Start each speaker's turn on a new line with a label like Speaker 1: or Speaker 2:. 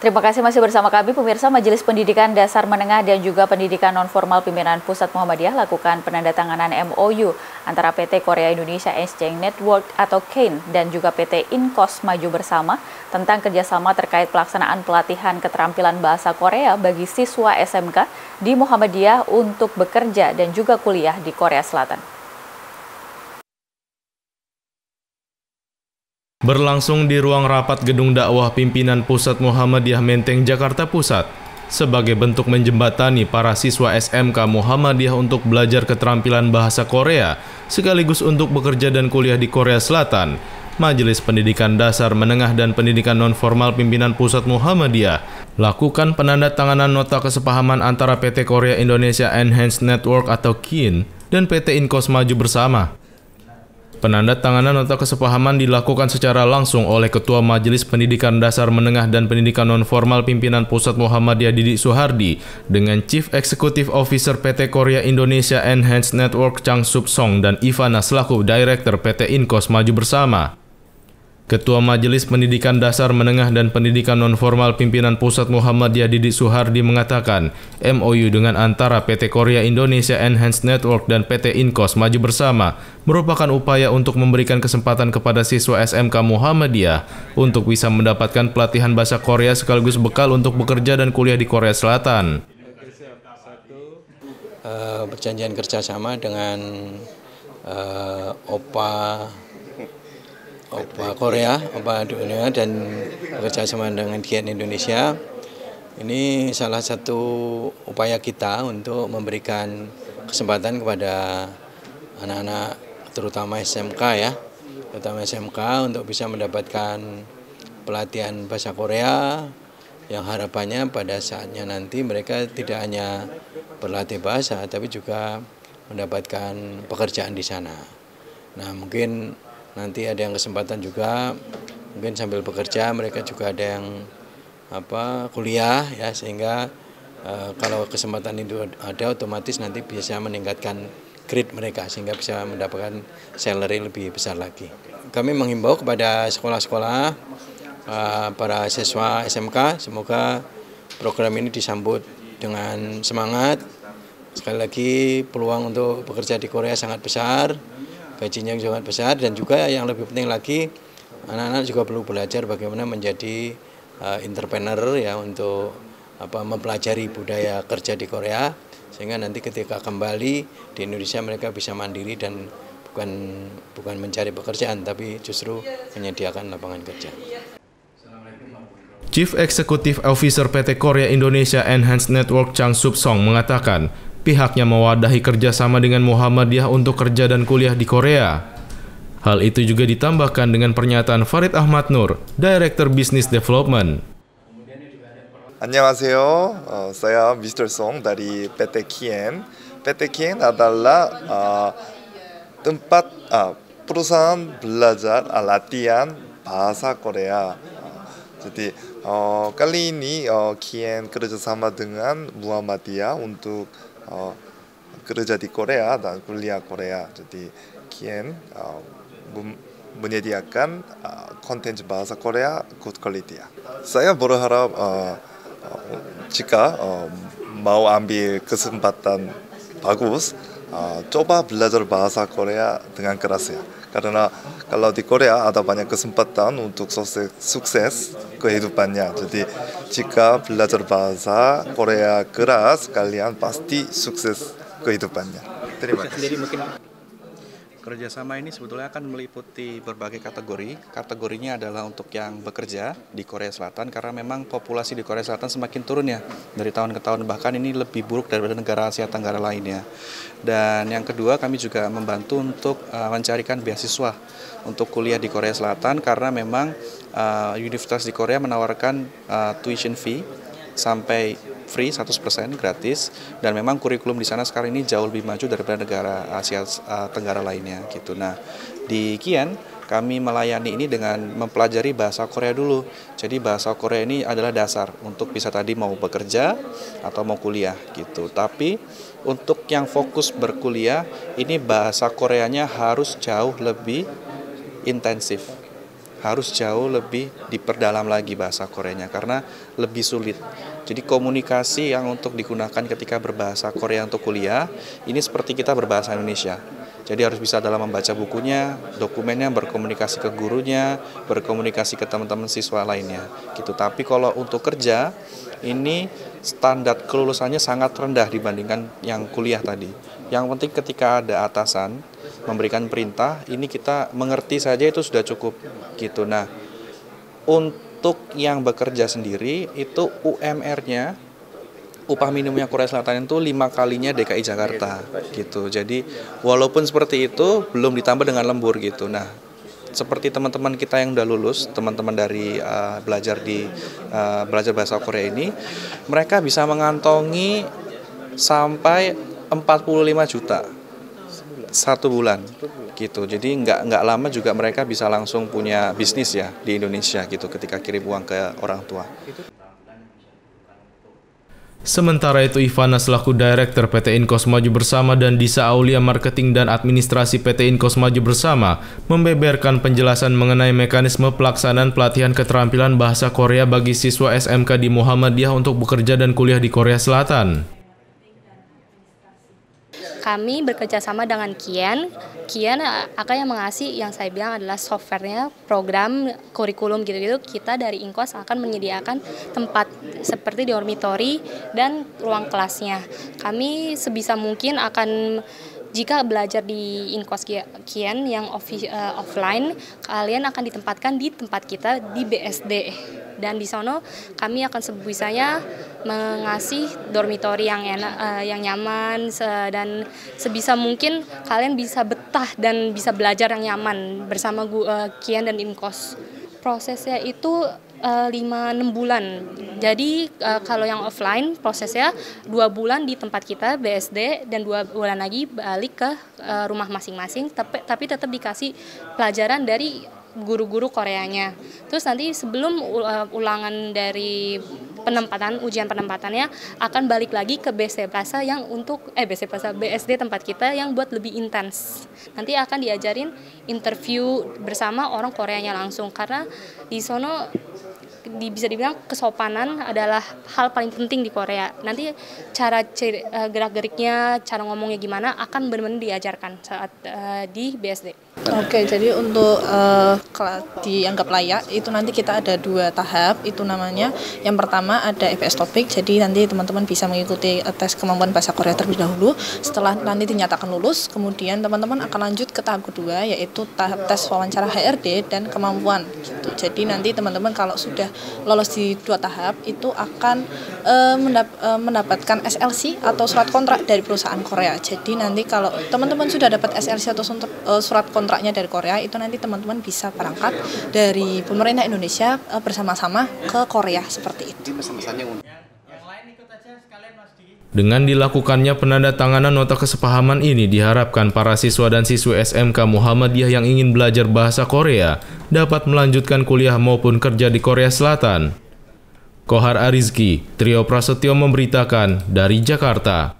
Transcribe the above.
Speaker 1: Terima kasih masih bersama kami pemirsa Majelis Pendidikan Dasar Menengah dan juga Pendidikan Nonformal Pimpinan Pusat Muhammadiyah lakukan penandatanganan MOU antara PT Korea Indonesia Exchange Network atau KAIN dan juga PT Inkos Maju Bersama tentang kerjasama terkait pelaksanaan pelatihan keterampilan bahasa Korea bagi siswa SMK di Muhammadiyah untuk bekerja dan juga kuliah di Korea Selatan.
Speaker 2: Berlangsung di ruang rapat Gedung Dakwah Pimpinan Pusat Muhammadiyah Menteng, Jakarta Pusat. Sebagai bentuk menjembatani para siswa SMK Muhammadiyah untuk belajar keterampilan bahasa Korea, sekaligus untuk bekerja dan kuliah di Korea Selatan, Majelis Pendidikan Dasar Menengah dan Pendidikan Nonformal Pimpinan Pusat Muhammadiyah lakukan penandatanganan nota kesepahaman antara PT Korea Indonesia Enhanced Network atau KIN dan PT Inkos Maju Bersama Penandatanganan nota kesepahaman dilakukan secara langsung oleh Ketua Majelis Pendidikan Dasar Menengah dan Pendidikan Nonformal Pimpinan Pusat Muhammadiyah Didik Suhardi dengan Chief Executive Officer PT Korea Indonesia Enhanced Network Chang Sup Song dan Ivana selaku Director PT Inkos Maju Bersama. Ketua Majelis Pendidikan Dasar Menengah dan Pendidikan Nonformal Pimpinan Pusat Muhammadiyah Didik Suhardi mengatakan, MOU dengan antara PT Korea Indonesia Enhanced Network dan PT Inkos Maju Bersama merupakan upaya untuk memberikan kesempatan kepada siswa SMK Muhammadiyah untuk bisa mendapatkan pelatihan bahasa Korea sekaligus bekal untuk bekerja dan kuliah di Korea Selatan.
Speaker 3: Uh, perjanjian kerjasama dengan uh, OPA Opa Korea, Opa Dunia dan bekerja sama dengan Kian Indonesia. Ini salah satu upaya kita untuk memberikan kesempatan kepada anak-anak terutama SMK ya, terutama SMK untuk bisa mendapatkan pelatihan bahasa Korea yang harapannya pada saatnya nanti mereka tidak hanya berlatih bahasa tapi juga mendapatkan pekerjaan di sana. Nah, mungkin nanti ada yang kesempatan juga mungkin sambil bekerja mereka juga ada yang apa kuliah ya sehingga e, kalau kesempatan itu ada otomatis nanti bisa meningkatkan grade mereka sehingga bisa mendapatkan salary lebih besar lagi. Kami menghimbau kepada sekolah-sekolah e, para siswa SMK semoga program ini disambut dengan semangat. Sekali lagi peluang untuk bekerja di Korea sangat besar gajinya sangat besar dan juga yang lebih penting lagi anak-anak juga perlu belajar bagaimana menjadi uh, entrepreneur ya untuk apa mempelajari budaya kerja di Korea sehingga nanti ketika kembali di Indonesia mereka bisa mandiri dan bukan bukan mencari pekerjaan tapi justru menyediakan lapangan kerja.
Speaker 2: Chief Executive Officer PT Korea Indonesia Enhanced Network Chang Sup Song mengatakan, pihaknya mewadahi kerjasama dengan Muhammadiyah untuk kerja dan kuliah di Korea. Hal itu juga ditambahkan dengan pernyataan Farid Ahmad Nur, Director Business Development.
Speaker 4: 안녕하세요. 어, saya Mr. Song dari PT Kien. PT Kien adalah uh, tempat uh, perusahaan belajar uh, latihan bahasa Korea. jadi uh, kali ini uh, Kien kerjasama dengan Muhammadiyah untuk 어, 그러자 디 코레아 나 굴리아 코레아 저디 기엔 어, 문 문예디 약간 어, 콘텐츠 바사 코레아 굿 퀄리티야. 사야 보르하라 어, 어, 어 지카 어 마오 암비 그슨 바탄 바구스. Uh, coba belajar bahasa Korea dengan keras ya. Karena kalau di Korea ada banyak kesempatan untuk sukses, sukses kehidupannya. Jadi jika belajar bahasa Korea keras, kalian pasti sukses kehidupannya. Terima kasih.
Speaker 5: Kerjasama ini sebetulnya akan meliputi berbagai kategori. Kategorinya adalah untuk yang bekerja di Korea Selatan karena memang populasi di Korea Selatan semakin turun ya dari tahun ke tahun bahkan ini lebih buruk daripada negara Asia Tenggara lainnya. Dan yang kedua kami juga membantu untuk uh, mencarikan beasiswa untuk kuliah di Korea Selatan karena memang uh, universitas di Korea menawarkan uh, tuition fee sampai free 100% gratis dan memang kurikulum di sana sekarang ini jauh lebih maju daripada negara Asia uh, Tenggara lainnya gitu. Nah, di Kian kami melayani ini dengan mempelajari bahasa Korea dulu. Jadi bahasa Korea ini adalah dasar untuk bisa tadi mau bekerja atau mau kuliah gitu. Tapi untuk yang fokus berkuliah ini bahasa Koreanya harus jauh lebih intensif harus jauh lebih diperdalam lagi bahasa Koreanya karena lebih sulit. Jadi komunikasi yang untuk digunakan ketika berbahasa Korea untuk kuliah ini seperti kita berbahasa Indonesia. Jadi harus bisa dalam membaca bukunya, dokumennya, berkomunikasi ke gurunya, berkomunikasi ke teman-teman siswa lainnya. Gitu. Tapi kalau untuk kerja ini standar kelulusannya sangat rendah dibandingkan yang kuliah tadi. Yang penting ketika ada atasan memberikan perintah, ini kita mengerti saja itu sudah cukup gitu. Nah, untuk yang bekerja sendiri itu UMR-nya upah minimumnya Korea Selatan itu lima kalinya DKI Jakarta gitu. Jadi walaupun seperti itu belum ditambah dengan lembur gitu. Nah seperti teman-teman kita yang udah lulus, teman-teman dari uh, belajar di uh, belajar bahasa Korea ini, mereka bisa mengantongi sampai 45 juta satu bulan gitu. Jadi nggak nggak lama juga mereka bisa langsung punya bisnis ya di Indonesia gitu ketika kirim uang ke orang tua.
Speaker 2: Sementara itu Ivana selaku Direktur PT Inkos Maju Bersama dan Disa Aulia Marketing dan Administrasi PT Inkos Maju Bersama membeberkan penjelasan mengenai mekanisme pelaksanaan pelatihan keterampilan bahasa Korea bagi siswa SMK di Muhammadiyah untuk bekerja dan kuliah di Korea Selatan
Speaker 6: kami bekerja sama dengan Kian. Kian akan yang mengasih yang saya bilang adalah softwarenya, program, kurikulum gitu-gitu. Kita dari Inkos akan menyediakan tempat seperti dormitory dan ruang kelasnya. Kami sebisa mungkin akan jika belajar di Inkos Kian yang uh, offline, kalian akan ditempatkan di tempat kita di BSD. Dan di sana kami akan sebisanya mengasih dormitori yang enak, uh, yang nyaman se dan sebisa mungkin kalian bisa betah dan bisa belajar yang nyaman bersama uh, Kian dan Inkos. Prosesnya itu Eh, lima enam bulan. Jadi uh, kalau yang offline prosesnya dua bulan di tempat kita BSD dan dua bulan lagi balik ke uh, rumah masing-masing. Tapi tapi tetap dikasih pelajaran dari guru-guru Koreanya. Terus nanti sebelum uh, ulangan dari penempatan ujian penempatannya akan balik lagi ke BC Plaza yang untuk eh BC Plaza BSD tempat kita yang buat lebih intens. Nanti akan diajarin interview bersama orang Koreanya langsung karena di sono di, bisa dibilang kesopanan adalah hal paling penting di Korea. Nanti cara uh, gerak-geriknya, cara ngomongnya gimana akan benar-benar diajarkan saat uh, di BSD.
Speaker 7: Oke, jadi untuk uh, dianggap layak itu nanti kita ada dua tahap. Itu namanya yang pertama ada FS topik. Jadi nanti teman-teman bisa mengikuti tes kemampuan bahasa Korea terlebih dahulu. Setelah nanti dinyatakan lulus, kemudian teman-teman akan lanjut ke tahap kedua yaitu tahap tes wawancara HRD dan kemampuan. Gitu. Jadi nanti teman-teman kalau sudah lolos di dua tahap itu akan uh, mendap uh, mendapatkan SLC atau surat kontrak dari perusahaan Korea. Jadi nanti kalau teman-teman sudah dapat SLC atau surat kontrak kontraknya dari Korea itu nanti teman-teman bisa berangkat dari pemerintah Indonesia uh, bersama-sama ke Korea seperti itu.
Speaker 2: Dengan dilakukannya penandatanganan nota kesepahaman ini diharapkan para siswa dan siswi SMK Muhammadiyah yang ingin belajar bahasa Korea dapat melanjutkan kuliah maupun kerja di Korea Selatan. Kohar Arizki, Trio Prasetyo memberitakan dari Jakarta.